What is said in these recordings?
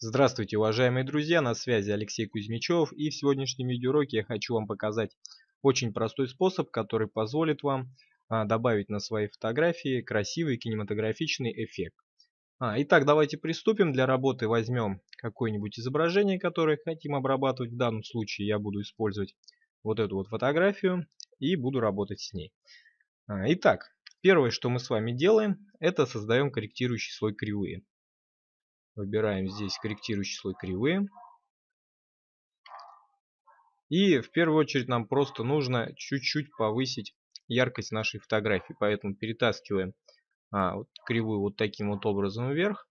Здравствуйте, уважаемые друзья, на связи Алексей Кузьмичев и в сегодняшнем видеоуроке я хочу вам показать очень простой способ, который позволит вам а, добавить на свои фотографии красивый кинематографичный эффект. А, итак, давайте приступим. Для работы возьмем какое-нибудь изображение, которое хотим обрабатывать. В данном случае я буду использовать вот эту вот фотографию и буду работать с ней. А, итак, первое, что мы с вами делаем, это создаем корректирующий слой кривые. Выбираем здесь корректирующий слой кривые. И в первую очередь нам просто нужно чуть-чуть повысить яркость нашей фотографии. Поэтому перетаскиваем а, вот, кривую вот таким вот образом вверх,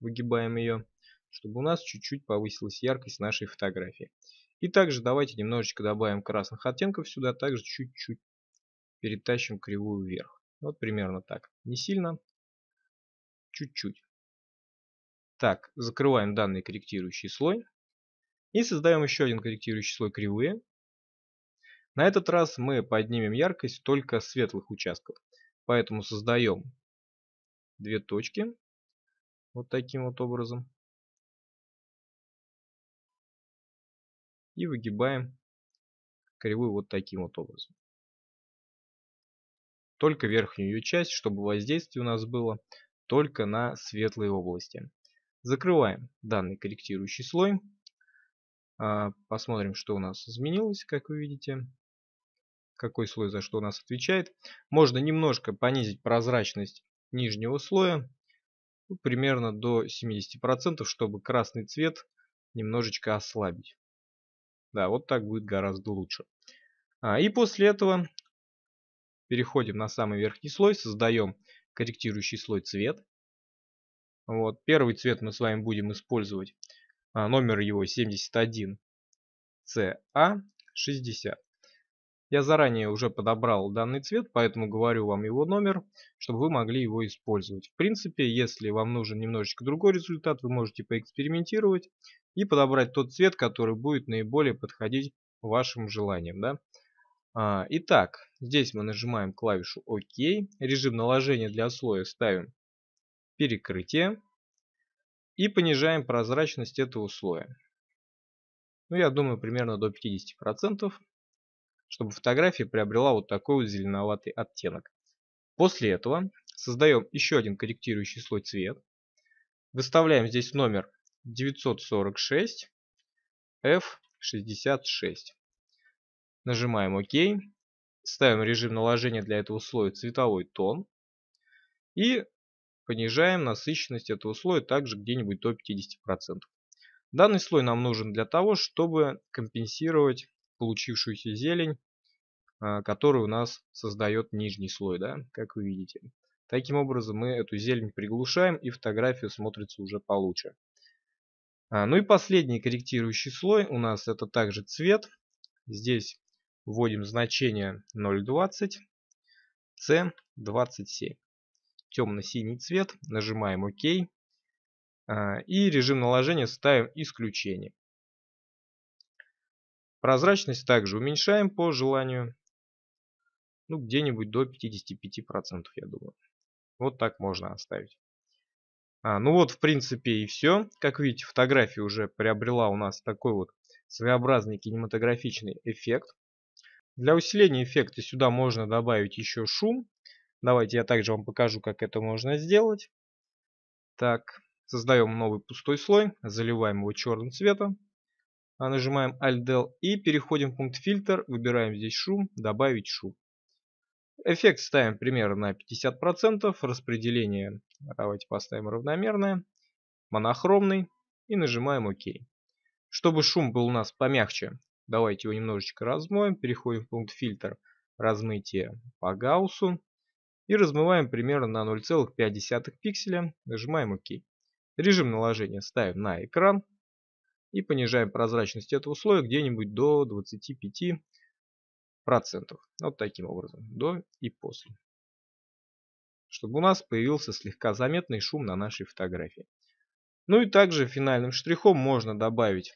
выгибаем ее, чтобы у нас чуть-чуть повысилась яркость нашей фотографии. И также давайте немножечко добавим красных оттенков сюда, также чуть-чуть перетащим кривую вверх. Вот примерно так. Не сильно, чуть-чуть. Так, закрываем данный корректирующий слой. И создаем еще один корректирующий слой кривые. На этот раз мы поднимем яркость только светлых участков. Поэтому создаем две точки. Вот таким вот образом. И выгибаем кривую вот таким вот образом. Только верхнюю часть, чтобы воздействие у нас было только на светлые области. Закрываем данный корректирующий слой. А, посмотрим, что у нас изменилось, как вы видите. Какой слой за что у нас отвечает. Можно немножко понизить прозрачность нижнего слоя. Ну, примерно до 70%, чтобы красный цвет немножечко ослабить. Да, вот так будет гораздо лучше. А, и после этого переходим на самый верхний слой, создаем корректирующий слой цвет. Вот, первый цвет мы с вами будем использовать. А, номер его 71CA60. Я заранее уже подобрал данный цвет, поэтому говорю вам его номер, чтобы вы могли его использовать. В принципе, если вам нужен немножечко другой результат, вы можете поэкспериментировать и подобрать тот цвет, который будет наиболее подходить вашим желаниям. Да? А, итак, здесь мы нажимаем клавишу ОК. Режим наложения для слоя ставим перекрытие и понижаем прозрачность этого слоя. Ну, я думаю, примерно до 50%, чтобы фотография приобрела вот такой вот зеленоватый оттенок. После этого создаем еще один корректирующий слой цвет. Выставляем здесь номер 946 F66. Нажимаем ОК. Ставим режим наложения для этого слоя цветовой тон. И понижаем насыщенность этого слоя также где-нибудь до 50%. Данный слой нам нужен для того, чтобы компенсировать получившуюся зелень, а, которую у нас создает нижний слой, да, как вы видите. Таким образом мы эту зелень приглушаем и фотография смотрится уже получше. А, ну и последний корректирующий слой у нас это также цвет. Здесь вводим значение 0.20 C27 темно-синий цвет, нажимаем ОК. А, и режим наложения ставим исключение. Прозрачность также уменьшаем по желанию. Ну, где-нибудь до 55%, я думаю. Вот так можно оставить. А, ну вот, в принципе, и все. Как видите, фотография уже приобрела у нас такой вот своеобразный кинематографичный эффект. Для усиления эффекта сюда можно добавить еще шум. Давайте я также вам покажу, как это можно сделать. Так, создаем новый пустой слой, заливаем его черным цветом. А нажимаем Alt-Del и переходим в пункт фильтр, выбираем здесь шум, добавить шум. Эффект ставим примерно на 50%, распределение давайте поставим равномерное, монохромный и нажимаем ОК. Чтобы шум был у нас помягче, давайте его немножечко размоем, переходим в пункт фильтр, размытие по гауссу и размываем примерно на 0,5 пикселя. Нажимаем ОК. Режим наложения ставим на экран и понижаем прозрачность этого слоя где-нибудь до 25%. Вот таким образом, до и после. Чтобы у нас появился слегка заметный шум на нашей фотографии. Ну и также финальным штрихом можно добавить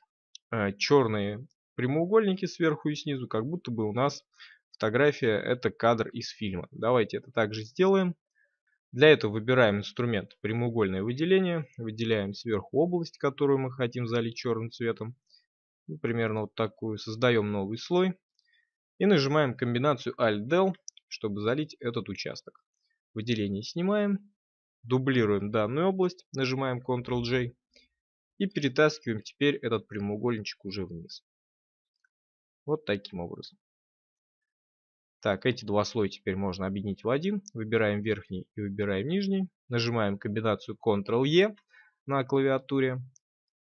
э, черные прямоугольники сверху и снизу, как будто бы у нас Фотография это кадр из фильма. Давайте это также сделаем. Для этого выбираем инструмент прямоугольное выделение, выделяем сверху область, которую мы хотим залить черным цветом, ну, примерно вот такую, создаем новый слой и нажимаем комбинацию Alt-Del, чтобы залить этот участок. Выделение снимаем, дублируем данную область, нажимаем Ctrl-J и перетаскиваем теперь этот прямоугольничек уже вниз. Вот таким образом. Так, эти два слоя теперь можно объединить в один. Выбираем верхний и выбираем нижний. Нажимаем комбинацию Ctrl-E на клавиатуре.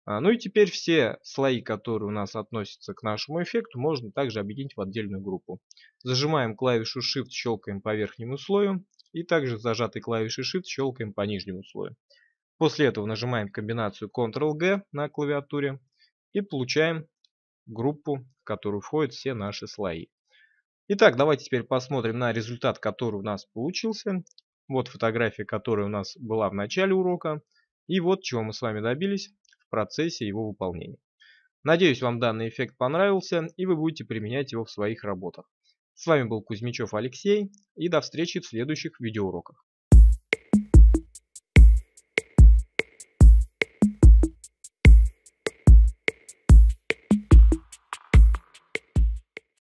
А, ну и теперь все слои, которые у нас относятся к нашему эффекту, можно также объединить в отдельную группу. Зажимаем клавишу Shift, щелкаем по верхнему слою. И также зажатой клавишей Shift щелкаем по нижнему слою. После этого нажимаем комбинацию Ctrl-G на клавиатуре. И получаем группу, в которую входят все наши слои. Итак, давайте теперь посмотрим на результат, который у нас получился. Вот фотография, которая у нас была в начале урока. И вот чего мы с вами добились в процессе его выполнения. Надеюсь, вам данный эффект понравился и вы будете применять его в своих работах. С вами был Кузьмичев Алексей и до встречи в следующих видеоуроках.